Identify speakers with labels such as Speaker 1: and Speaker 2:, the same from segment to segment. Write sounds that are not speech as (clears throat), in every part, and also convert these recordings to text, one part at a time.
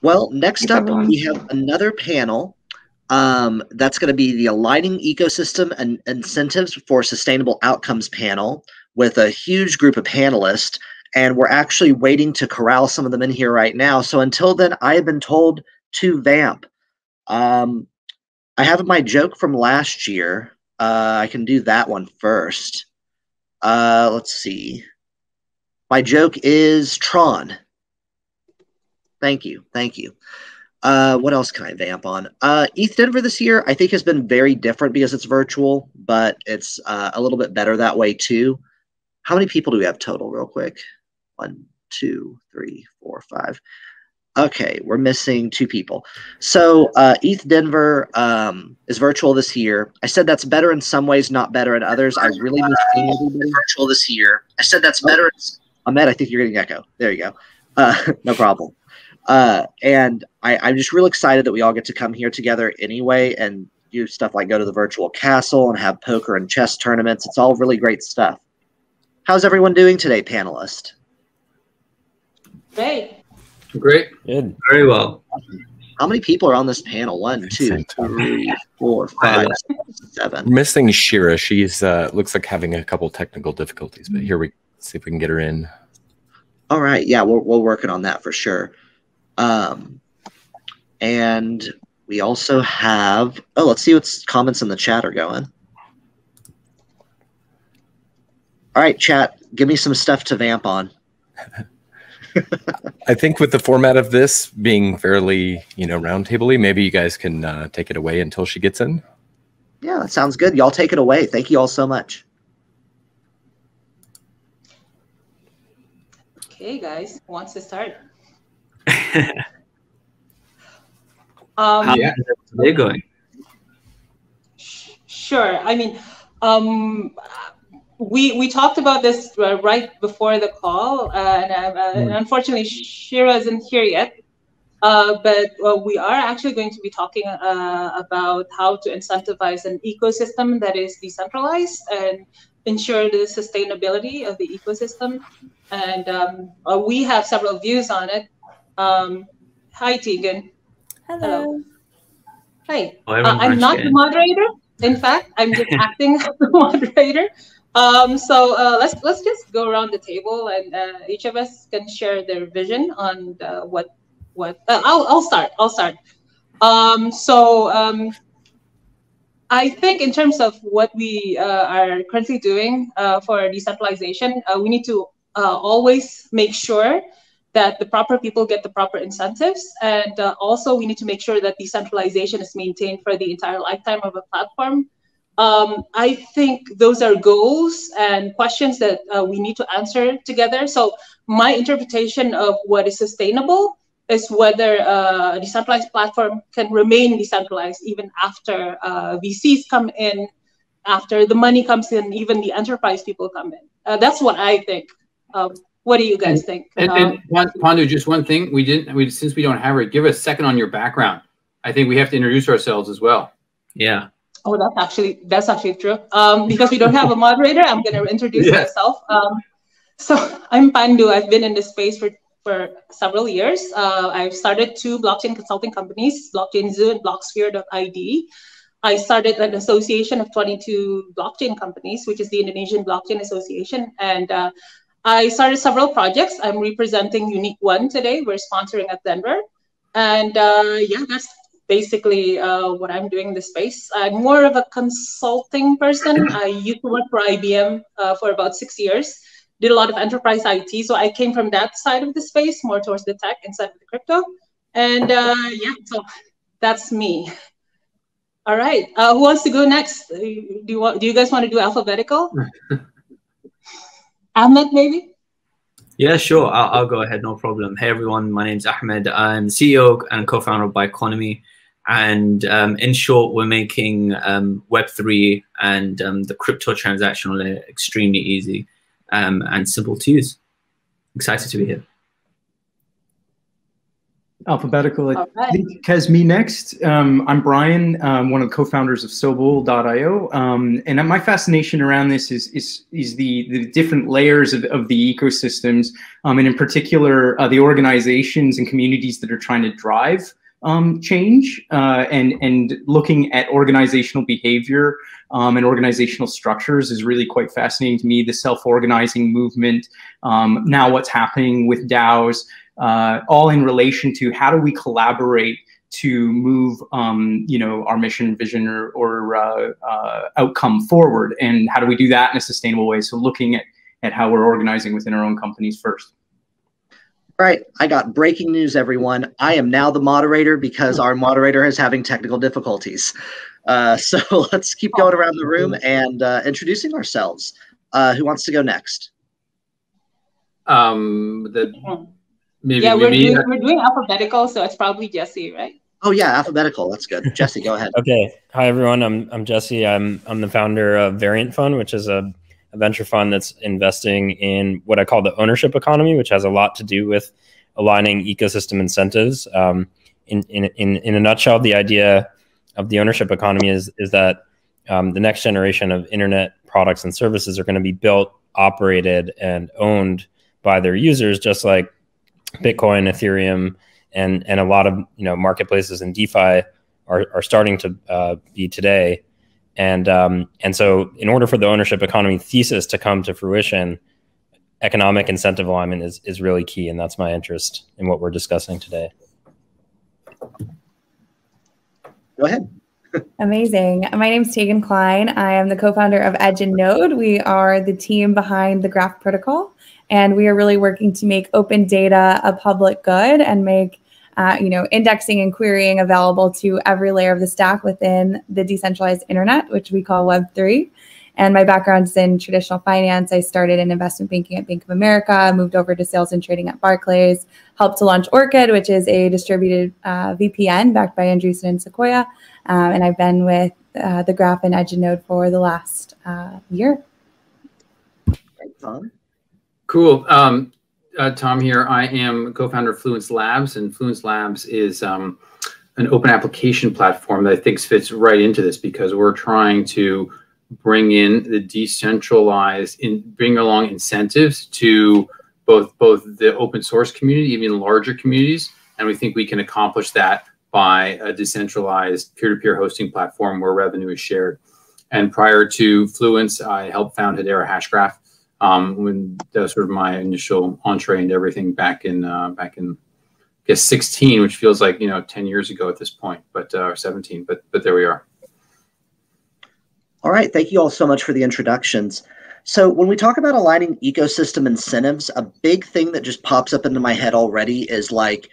Speaker 1: Well, next up, we have another panel um, that's going to be the Aligning Ecosystem and Incentives for Sustainable Outcomes panel with a huge group of panelists. And we're actually waiting to corral some of them in here right now. So until then, I have been told to vamp. Um, I have my joke from last year. Uh, I can do that one first. Uh, let's see. My joke is Tron. Thank you. Thank you. Uh, what else can I vamp on? Uh, ETH Denver this year, I think, has been very different because it's virtual, but it's uh, a little bit better that way too. How many people do we have total, real quick? One, two, three, four, five. Okay, we're missing two people. So uh, ETH Denver um, is virtual this year. I said that's better in some ways, not better in others. I really miss seeing everybody virtual this year. I said that's better. Ahmed, I think you're getting echo. There you go. Uh, (laughs) no problem. Uh, and I, am just real excited that we all get to come here together anyway and do stuff like go to the virtual castle and have poker and chess tournaments. It's all really great stuff. How's everyone doing today, panelist?
Speaker 2: Great.
Speaker 3: Great.
Speaker 4: Good.
Speaker 3: Very well.
Speaker 1: How many people are on this panel? One, two, three, four, five, seven.
Speaker 4: missing Shira. She's uh, looks like having a couple technical difficulties, but here we see if we can get her in.
Speaker 1: All right. Yeah, we're, we're working on that for sure. Um, and we also have, oh, let's see what's comments in the chat are going. All right, chat, give me some stuff to vamp on. (laughs)
Speaker 4: I think with the format of this being fairly, you know, roundtabley, maybe you guys can uh, take it away until she gets in.
Speaker 1: Yeah, that sounds good. Y'all take it away. Thank you all so much.
Speaker 2: Okay, guys, who wants to start? (laughs) um,
Speaker 3: How yeah, they going?
Speaker 2: Sure. I mean, um, we we talked about this uh, right before the call, uh, and, uh, and, hmm. unfortunately, Shira isn't here yet. Uh, but we are actually going to be talking uh, about how to incentivize an ecosystem that is decentralized and ensure the sustainability of the ecosystem. And um, uh, we have several views on it. Um, hi, Tegan.
Speaker 5: Hello. Hello.
Speaker 2: Hi. Oh, uh, I'm not the moderator. In fact, I'm just (laughs) acting as the moderator. Um, so uh, let's let's just go around the table, and uh, each of us can share their vision on uh, what what. Uh, I'll I'll start. I'll start. Um, so um, I think in terms of what we uh, are currently doing for decentralization, we need to always make sure that the proper people get the proper incentives. And uh, also, we need to make sure that decentralization is maintained for the entire lifetime of a platform. Um, I think those are goals and questions that uh, we need to answer together. So, my interpretation of what is sustainable is whether uh, a decentralized platform can remain decentralized even after uh, VCs come in, after the money comes in, even the enterprise people come in. Uh, that's what I think. Um, what do you guys think?
Speaker 3: And, and, and Pandu, just one thing, we didn't. We since we don't have her, give a second on your background. I think we have to introduce ourselves as well.
Speaker 6: Yeah.
Speaker 2: Oh, that's actually that's actually true. Um, because we don't have a (laughs) moderator, I'm going to introduce yeah. myself. Um, so (laughs) I'm Pandu. I've been in this space for for several years. Uh, I've started two blockchain consulting companies, Blockchain Zoo and Blocksphere.id. I started an association of 22 blockchain companies, which is the Indonesian Blockchain Association, and uh, I started several projects. I'm representing Unique One today. We're sponsoring at Denver. And uh, yeah, that's basically uh, what I'm doing in this space. I'm more of a consulting person. I used to work for IBM uh, for about six years, did a lot of enterprise IT. So I came from that side of the space, more towards the tech inside of the crypto. And uh, yeah, so that's me. All right, uh, who wants to go next? Do you, want, do you guys want to do alphabetical? (laughs) Ahmed, maybe?
Speaker 6: Yeah, sure. I'll, I'll, go ahead. No problem. Hey, everyone. My name's Ahmed. I'm CEO and co-founder of Biconomy. And um, in short, we're making um, Web3 and um, the crypto transactional layer extremely easy um, and simple to use. Excited to be here.
Speaker 5: Alphabetical. Right. Because me next. Um, I'm Brian, um, one of the co-founders of Sobol.io, um, and my fascination around this is is is the the different layers of, of the ecosystems, um, and in particular uh, the organizations and communities that are trying to drive um, change uh, and and looking at organizational behavior um, and organizational structures is really quite fascinating to me. The self-organizing movement, um, now what's happening with DAOs, uh, all in relation to how do we collaborate to move, um, you know, our mission, vision, or, or uh, uh, outcome forward, and how do we do that in a sustainable way? So looking at at how we're organizing within our own companies first.
Speaker 1: All right, I got breaking news, everyone. I am now the moderator because our moderator is having technical difficulties. Uh, (laughs) so let's keep going around the room and uh, introducing ourselves. Uh, who wants to go next?
Speaker 3: Um, the
Speaker 2: maybe yeah, we're doing, we're doing alphabetical, so it's probably Jesse, right?
Speaker 1: Oh yeah, alphabetical. That's good. Jesse, go ahead. (laughs)
Speaker 7: Okay. Hi everyone. I'm I'm Jesse. I'm I'm the founder of Variant Fund, which is a a venture fund that's investing in what I call the ownership economy, which has a lot to do with aligning ecosystem incentives. Um, in, in, in, in a nutshell, the idea of the ownership economy is, is that um, the next generation of internet products and services are going to be built, operated, and owned by their users, just like Bitcoin, Ethereum, and and a lot of you know marketplaces and DeFi are, are starting to uh, be today. And um, and so, in order for the ownership economy thesis to come to fruition, economic incentive alignment is is really key, and that's my interest in what we're discussing today.
Speaker 1: Go ahead.
Speaker 8: Amazing. My name is Tegan Kline. I am the co-founder of Edge and Node. We are the team behind the Graph Protocol, and we are really working to make open data a public good and make uh, you know, indexing and querying available to every layer of the stack within the decentralized internet, which we call Web3. And my background is in traditional finance. I started in investment banking at Bank of America, moved over to sales and trading at Barclays, helped to launch Orchid, which is a distributed uh, VPN backed by Andreessen and Sequoia. Um, and I've been with uh, the Graph and Edge Node for the last uh, year.
Speaker 3: Cool. Um, uh, Tom here. I am co-founder of Fluence Labs, and Fluence Labs is um, an open application platform that I think fits right into this because we're trying to bring in the decentralized, in bring along incentives to both both the open source community, even larger communities, and we think we can accomplish that by a decentralized peer-to-peer hosting platform where revenue is shared. And prior to Fluence, I helped found Hedera Hashgraph, um, when that was sort of my initial entree into everything back in uh, back in I guess 16, which feels like you know 10 years ago at this point, but uh, or 17, but but there we are.
Speaker 1: All right, thank you all so much for the introductions. So when we talk about aligning ecosystem incentives, a big thing that just pops up into my head already is like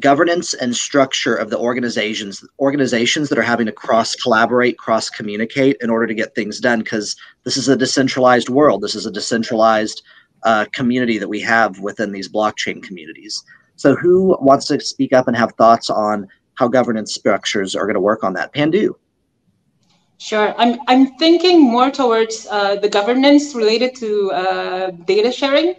Speaker 1: governance and structure of the organizations organizations that are having to cross collaborate cross communicate in order to get things done because this is a decentralized world this is a decentralized uh, community that we have within these blockchain communities so who wants to speak up and have thoughts on how governance structures are going to work on that pandu
Speaker 2: Sure. I'm, I'm thinking more towards uh, the governance related to uh, data sharing.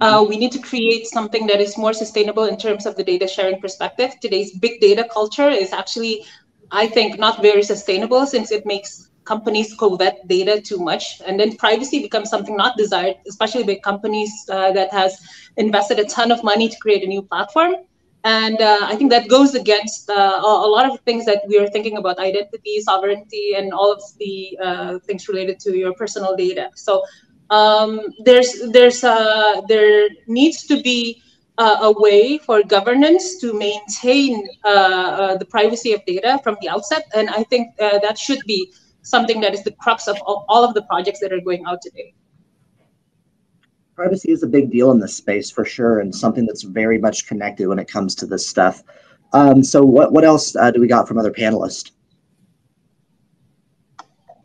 Speaker 2: Uh, we need to create something that is more sustainable in terms of the data sharing perspective. Today's big data culture is actually, I think, not very sustainable since it makes companies covet data too much. And then privacy becomes something not desired, especially by companies uh, that has invested a ton of money to create a new platform. And uh, I think that goes against uh, a lot of things that we are thinking about identity, sovereignty, and all of the uh, things related to your personal data. So um, there's there's a, there needs to be a, a way for governance to maintain uh, uh, the privacy of data from the outset, and I think uh, that should be something that is the crux of all of the projects that are going out today.
Speaker 1: Privacy is a big deal in this space for sure, and something that's very much connected when it comes to this stuff. Um, so, what what else uh, do we got from other panelists?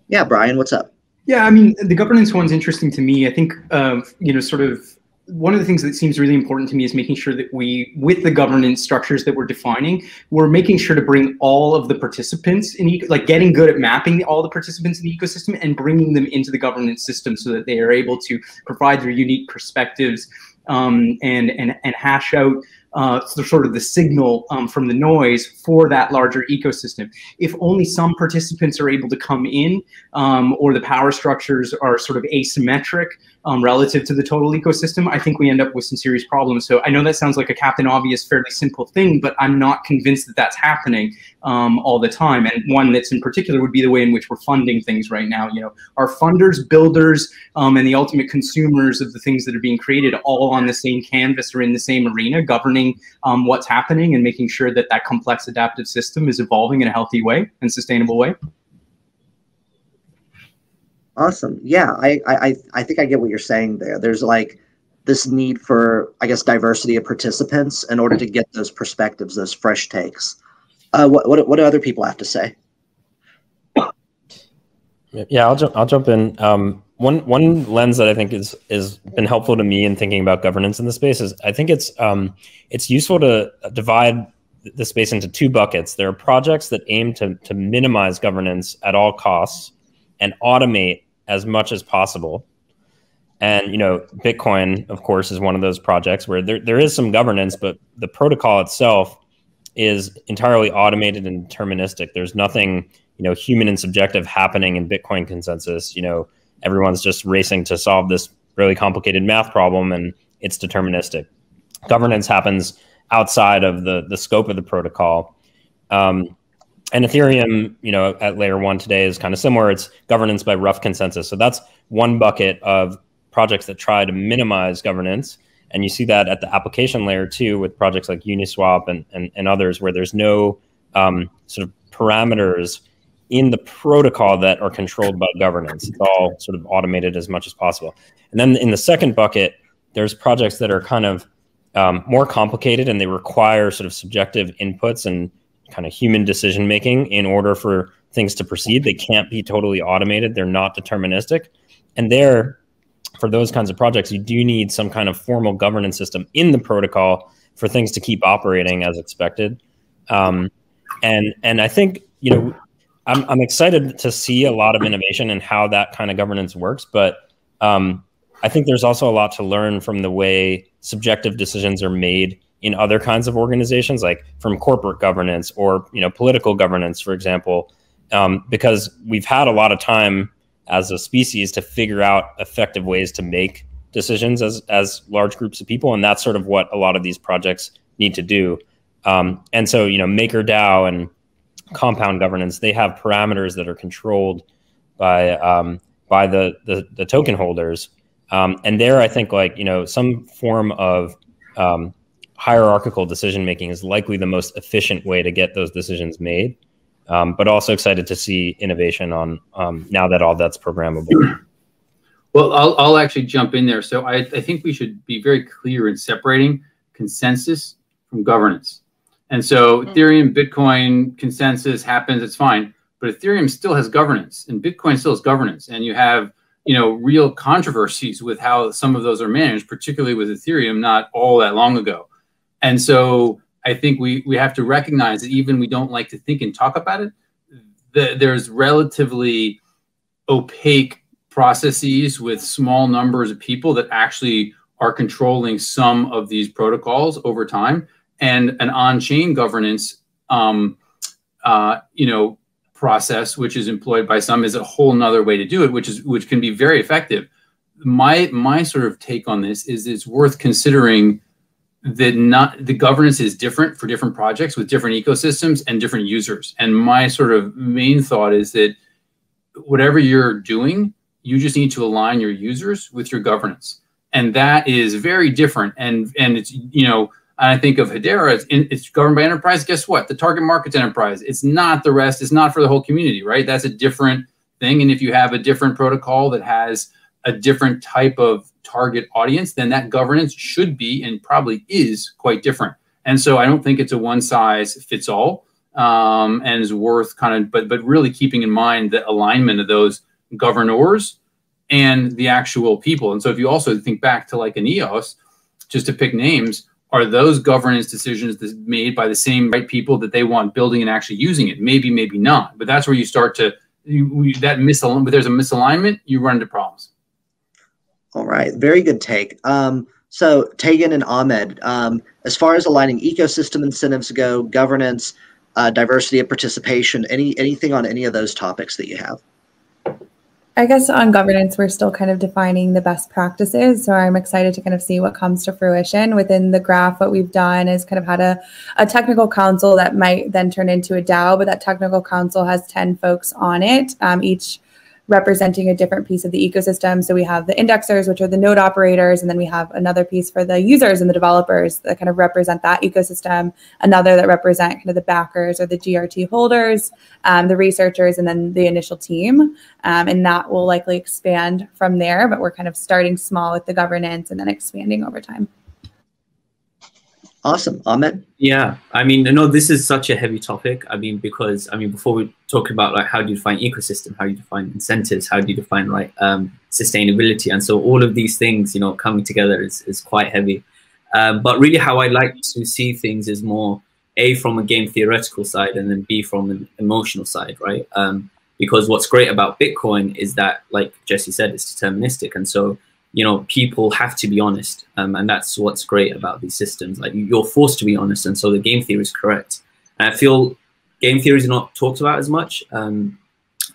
Speaker 1: Yeah, Brian, what's up?
Speaker 5: Yeah, I mean, the governance one's interesting to me. I think, um, you know, sort of one of the things that seems really important to me is making sure that we, with the governance structures that we're defining, we're making sure to bring all of the participants in, like getting good at mapping all the participants in the ecosystem and bringing them into the governance system so that they are able to provide their unique perspectives um, and, and, and hash out uh, sort of the signal um, from the noise for that larger ecosystem. If only some participants are able to come in um, or the power structures are sort of asymmetric, um, relative to the total ecosystem, I think we end up with some serious problems. So I know that sounds like a Captain Obvious, fairly simple thing, but I'm not convinced that that's happening um, all the time. And one that's in particular would be the way in which we're funding things right now. You know, our funders, builders, um, and the ultimate consumers of the things that are being created all on the same canvas or in the same arena, governing um, what's happening and making sure that that complex adaptive system is evolving in a healthy way and sustainable way.
Speaker 1: Awesome. Yeah, I, I I think I get what you're saying there. There's like this need for, I guess, diversity of participants in order to get those perspectives, those fresh takes. Uh, what what what do other people have to say?
Speaker 7: Yeah, I'll jump. I'll jump in. Um, one one lens that I think is is been helpful to me in thinking about governance in the space is I think it's um, it's useful to divide the space into two buckets. There are projects that aim to to minimize governance at all costs and automate as much as possible. And you know, Bitcoin, of course, is one of those projects where there, there is some governance, but the protocol itself is entirely automated and deterministic. There's nothing, you know, human and subjective happening in Bitcoin consensus. You know, everyone's just racing to solve this really complicated math problem and it's deterministic. Governance happens outside of the the scope of the protocol. Um, and Ethereum, you know, at layer one today is kind of similar. It's governance by rough consensus. So that's one bucket of projects that try to minimize governance. And you see that at the application layer too, with projects like Uniswap and, and, and others, where there's no um, sort of parameters in the protocol that are controlled by governance. It's all sort of automated as much as possible. And then in the second bucket, there's projects that are kind of um, more complicated and they require sort of subjective inputs and kind of human decision making in order for things to proceed. They can't be totally automated. They're not deterministic. And there, for those kinds of projects, you do need some kind of formal governance system in the protocol for things to keep operating as expected. Um, and and I think you know I'm I'm excited to see a lot of innovation and in how that kind of governance works, but um, I think there's also a lot to learn from the way subjective decisions are made in other kinds of organizations, like from corporate governance or you know political governance, for example, um, because we've had a lot of time as a species to figure out effective ways to make decisions as as large groups of people, and that's sort of what a lot of these projects need to do. Um, and so, you know, MakerDAO and Compound governance, they have parameters that are controlled by um, by the, the, the token holders. Um, and there, I think like you know some form of um, hierarchical decision making is likely the most efficient way to get those decisions made. Um, but also excited to see innovation on um, now that all that's programmable. (clears throat)
Speaker 3: Well, I'll, I'll actually jump in there. So I, I think we should be very clear in separating consensus from governance. And so mm-hmm. Ethereum, Bitcoin consensus happens, it's fine. But Ethereum still has governance and Bitcoin still has governance. And you have you know real controversies with how some of those are managed, particularly with Ethereum not all that long ago. And so I think we we have to recognize that even we don't like to think and talk about it, the, there's relatively opaque processes with small numbers of people that actually are controlling some of these protocols over time, and an on-chain governance, um, uh, you know, process which is employed by some is a whole nother way to do it, which is which can be very effective. My my sort of take on this is it's worth considering that not the governance is different for different projects with different ecosystems and different users. And my sort of main thought is that whatever you're doing, you just need to align your users with your governance. And that is very different. And and it's you know, I think of Hedera, it's, in, it's governed by enterprise. Guess what? The target market's enterprise. It's not the rest. It's not for the whole community, right? That's a different thing. And if you have a different protocol that has a different type of target audience, then that governance should be and probably is quite different. And so I don't think it's a one size fits all um, and is worth kind of, but but really keeping in mind the alignment of those governors and the actual people. And so if you also think back to like an EOS, just to pick names, are those governance decisions made by the same right people that they want building and actually using it? Maybe, maybe not. But that's where you start to you, that misalignment. But there's a misalignment, you run into problems.
Speaker 1: All right, very good take. Um, So Tegan and Ahmed, um, as far as aligning ecosystem incentives go, governance, uh, diversity of participation, any anything on any of those topics that you have?
Speaker 8: I guess on governance, we're still kind of defining the best practices. So I'm excited to kind of see what comes to fruition within the graph. What we've done is kind of had a, a technical council that might then turn into a DAO, but that technical council has 10 folks on it, um, each representing a different piece of the ecosystem. So we have the indexers, which are the node operators, and then we have another piece for the users and the developers that kind of represent that ecosystem, another that represent kind of the backers or the GRT holders, um, the researchers, and then the initial team. Um, and that will likely expand from there, but we're kind of starting small with the governance and then expanding over time.
Speaker 1: Awesome. Ahmed?
Speaker 6: Yeah. I mean, no, this is such a heavy topic. I mean, because, I mean, before we talk about like how do you define ecosystem, how do you define incentives, how do you define like um, sustainability? And so all of these things, you know, coming together is, is quite heavy. Um, but really how I like to see things is more A, from a game theoretical side and then B, from an emotional side, right? Um, because what's great about Bitcoin is that, like Jesse said, it's deterministic. And so you know, people have to be honest. Um, and that's what's great about these systems. Like you're forced to be honest. And so the game theory is correct. And I feel game theory is not talked about as much um,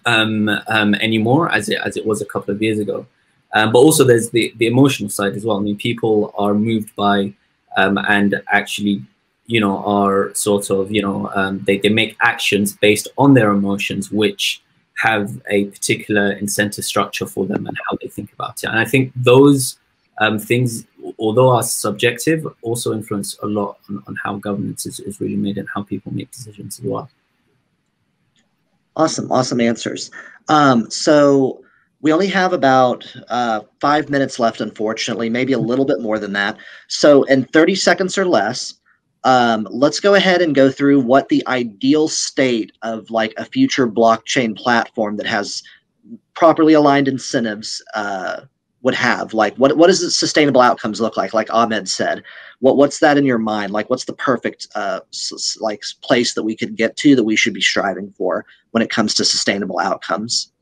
Speaker 6: um, um, anymore as it, as it was a couple of years ago. Um, but also there's the, the emotional side as well. I mean, people are moved by um, and actually, you know, are sort of, you know, they, they make actions based on their emotions, which have a particular incentive structure for them and how they think about it. And I think those um, things, although are subjective, also influence a lot on, on how governance is, is really made and how people make decisions as well.
Speaker 1: Awesome, awesome answers. Um, so we only have about uh, five minutes left, unfortunately, maybe a little bit more than that. So in 30 seconds or less, um, let's go ahead and go through what the ideal state of like a future blockchain platform that has properly aligned incentives uh, would have. Like, what what does the sustainable outcomes look like? Like Ahmed said, what what's that in your mind? Like, what's the perfect uh, like place that we could get to that we should be striving for when it comes to sustainable outcomes?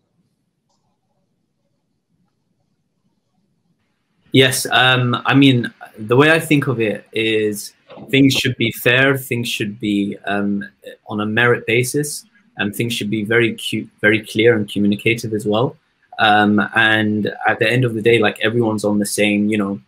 Speaker 6: Yes, um, I mean the way I think of it is things should be fair, things should be um, on a merit basis, and things should be very cute, very clear and communicative as well. Um, and at the end of the day, like everyone's on the same, you know,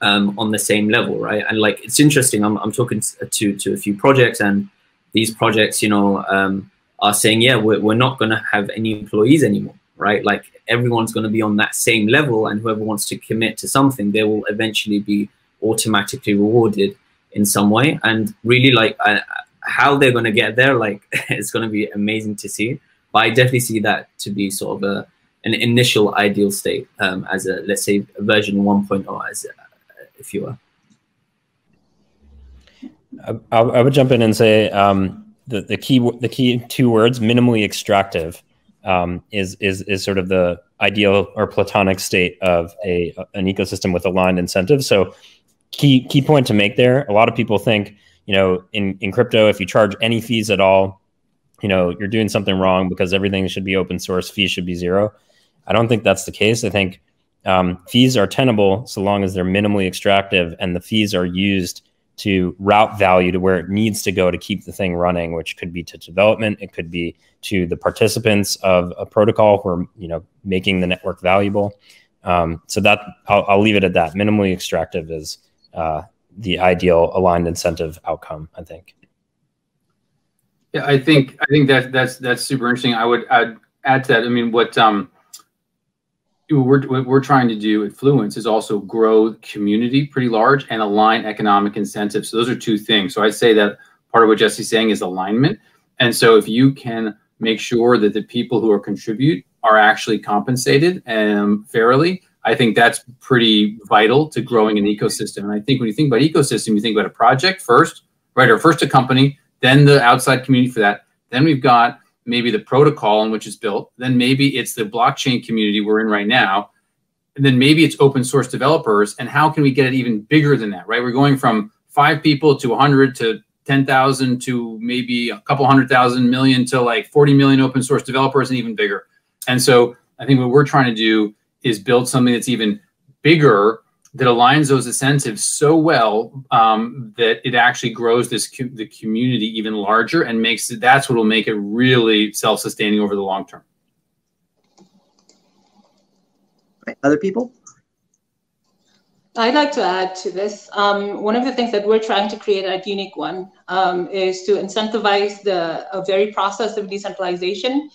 Speaker 6: um, on the same level, right? And like it's interesting. I'm I'm talking to to a few projects, and these projects, you know, um, are saying, yeah, we're we're not going to have any employees anymore, right? Like everyone's going to be on that same level, and whoever wants to commit to something, they will eventually be automatically rewarded in some way and really like uh, how they're going to get there like (laughs) it's going to be amazing to see but i definitely see that to be sort of a an initial ideal state um, as a let's say version 1.0 as a, if you were
Speaker 7: I, I, would jump in and say um, the, the key the key two words minimally extractive um, is is is sort of the ideal or platonic state of a an ecosystem with aligned incentives. So key key point to make there. A lot of people think, you know, in in crypto, if you charge any fees at all, you know, you're doing something wrong because everything should be open source. Fees should be zero. I don't think that's the case. I think um, fees are tenable so long as they're minimally extractive and the fees are used to route value to where it needs to go to keep the thing running, which could be to development, it could be to the participants of a protocol who are you know making the network valuable. Um, so that I'll, I'll leave it at that. Minimally extractive is uh, the ideal aligned incentive outcome. I think.
Speaker 3: Yeah, I think I think that that's that's super interesting. I would add add to that. I mean, what um, we're what we're trying to do at Fluence is also grow community pretty large and align economic incentives. So those are two things. So I'd say that part of what Jesse's saying is alignment. And so if you can make sure that the people who are contribute are actually compensated and fairly, I think that's pretty vital to growing an ecosystem. And I think when you think about ecosystem, you think about a project first, right? Or first a company, then the outside community for that. Then we've got maybe the protocol in which it's built. Then maybe it's the blockchain community we're in right now. And then maybe it's open source developers. And how can we get it even bigger than that, right? We're going from five people to 100 to 10,000 to maybe a couple hundred thousand million to like 40 million open source developers and even bigger. And so I think what we're trying to do is build something that's even bigger that aligns those incentives so well um, that it actually grows this the community even larger and makes it, that's what will make it really self-sustaining over the long term.
Speaker 1: Other people?
Speaker 2: I'd like to add to this. Um, one of the things that we're trying to create at Unique One um, is to incentivize the very process of decentralization.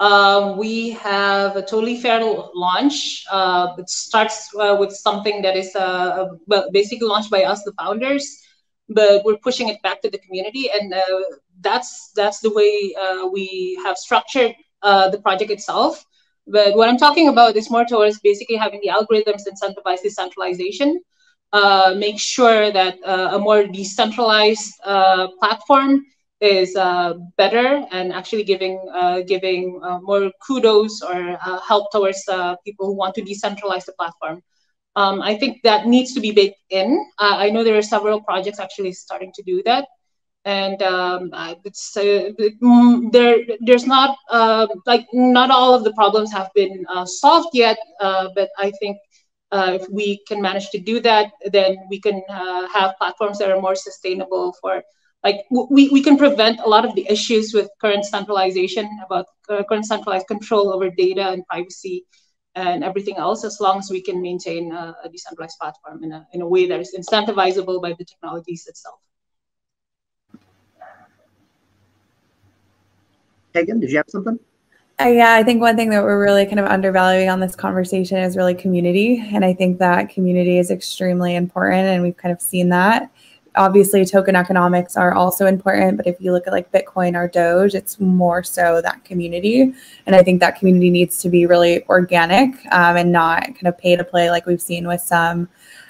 Speaker 2: Um, we have a totally fair launch. Uh, it starts uh, with something that is uh, basically launched by us, the founders, but we're pushing it back to the community, and uh, that's that's the way uh, we have structured the project itself. But what I'm talking about is more towards basically having the algorithms incentivize decentralization, make sure that a more decentralized platform is uh, better and actually giving uh, giving uh, more kudos or help towards people who want to decentralize the platform. Um, I think that needs to be baked in. I know there are several projects actually starting to do that and um, it's uh, mm, there. There's not uh, like not all of the problems have been uh, solved yet, uh, but I think uh, if we can manage to do that, then we can uh, have platforms that are more sustainable for. Like we, we can prevent a lot of the issues with current centralization about current centralized control over data and privacy and everything else as long as we can maintain a, a decentralized platform in a, in a way that is incentivizable by the technologies itself.
Speaker 1: Tegan, did you have something? Uh,
Speaker 8: yeah, I think one thing that we're really kind of undervaluing on this conversation is really community. And I think that community is extremely important. And we've kind of seen that. Obviously, token economics are also important. But if you look at like Bitcoin or Doge, it's more so that community. And I think that community needs to be really organic um, and not kind of pay to play like we've seen with some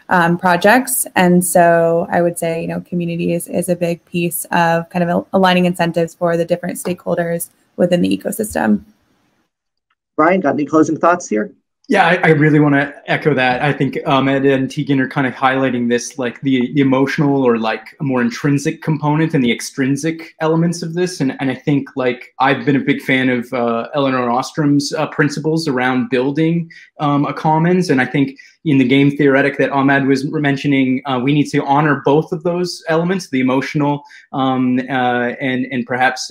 Speaker 8: um, projects. And so I would say, you know, community is, is a big piece of kind of aligning incentives for the different stakeholders within the ecosystem.
Speaker 1: Brian, got any closing thoughts here?
Speaker 5: Yeah, I, I, really want to echo that. I think Ahmed and Tegan are kind of highlighting this, like the, the emotional or like a more intrinsic component and the extrinsic elements of this. And, and I think like I've been a big fan of uh, Elinor Ostrom's uh, principles around building um, a commons. And I think in the game theoretic that Ahmed was mentioning, uh, we need to honor both of those elements, the emotional um, uh, and, and perhaps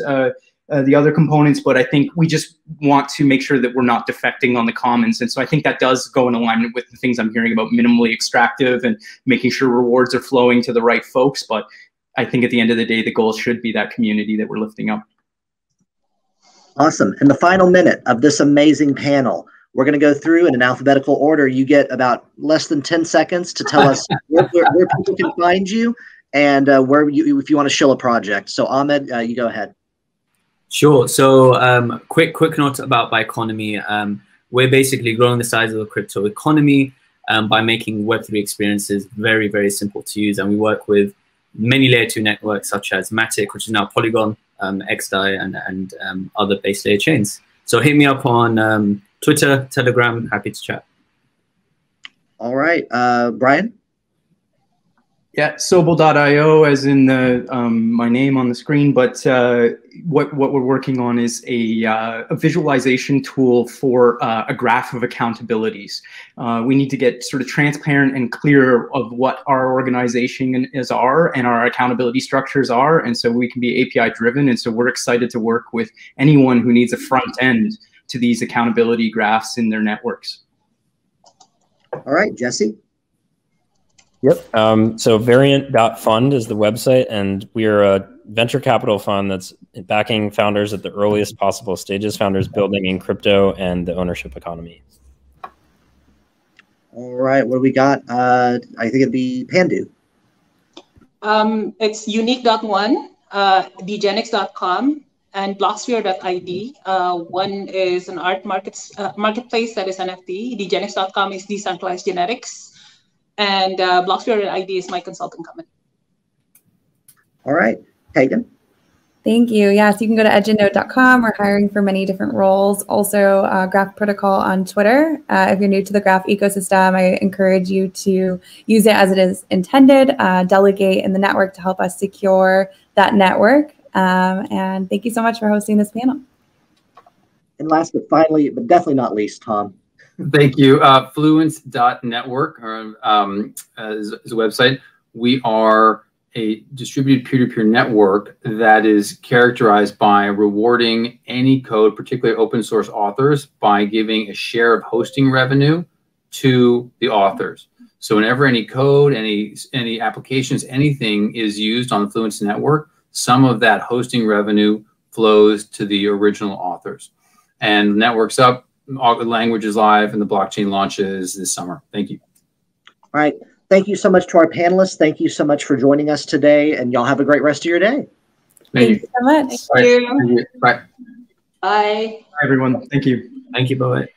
Speaker 5: uh, the other components, but I think we just want to make sure that we're not defecting on the commons. And so I think that does go in alignment with the things I'm hearing about minimally extractive and making sure rewards are flowing to the right folks. But I think at the end of the day, the goal should be that community that we're lifting up.
Speaker 1: Awesome. In the final minute of this amazing panel, we're going to go through in an alphabetical order. You get about less than 10 seconds to tell us (laughs) where, where, where, people can find you and uh, where you, if you want to show a project. So Ahmed, uh, you go ahead.
Speaker 6: Sure. So, um, quick quick note about Biconomy. Um, we're basically growing the size of the crypto economy um, by making Web3 experiences very, very simple to use. And we work with many layer two networks such as Matic, which is now Polygon, um, XDAI, and, and um, other base layer chains. So hit me up on um, Twitter, Telegram. Happy to chat.
Speaker 1: All right. Uh, Brian?
Speaker 5: Yeah, Sobol.io, as in the um, my name on the screen. But uh, what what we're working on is a, uh, a visualization tool for uh, a graph of accountabilities. Uh, we need to get sort of transparent and clear of what our organization is are and our accountability structures are, and so we can be API driven. And so we're excited to work with anyone who needs a front end to these accountability graphs in their networks.
Speaker 1: All right, Jesse.
Speaker 7: Yep. Um, so variant.fund is the website, and we are a venture capital fund that's backing founders at the earliest possible stages, founders building in crypto and the ownership economy.
Speaker 1: All right. What do we got? Uh, I think it'd be Pandu.
Speaker 2: Um, it's unique.one, uh, dgenix.com, and blocksphere.id. Uh, one is an art markets, uh, marketplace that is NFT. Dgenix.com is decentralized genetics and uh, Blocksphere ID is my consulting company.
Speaker 1: All right, Tegan.
Speaker 8: Thank you. Yes, you can go to edgeandnode.com. We're hiring for many different roles. Also, uh, Graph Protocol on Twitter. Uh, if you're new to the Graph ecosystem, I encourage you to use it as it is intended, uh, delegate in the network to help us secure that network. Um, and thank you so much for hosting this panel.
Speaker 1: And last but finally, but definitely not least, Tom,
Speaker 3: Thank you. Uh, Fluence.network um, is, is a website. We are a distributed peer-to-peer network that is characterized by rewarding any code, particularly open source authors, by giving a share of hosting revenue to the authors. So whenever any code, any any applications, anything is used on the Fluence network, some of that hosting revenue flows to the original authors. And network's up, language is live, and the blockchain launches this summer. Thank you.
Speaker 1: All right. Thank you so much to our panelists. Thank you so much for joining us today, and y'all have a great rest of your day.
Speaker 8: Thank, Thank you so much.
Speaker 2: Thank you.
Speaker 3: Bye.
Speaker 2: Bye.
Speaker 5: Bye, everyone. Thank you.
Speaker 6: Thank you. Bye.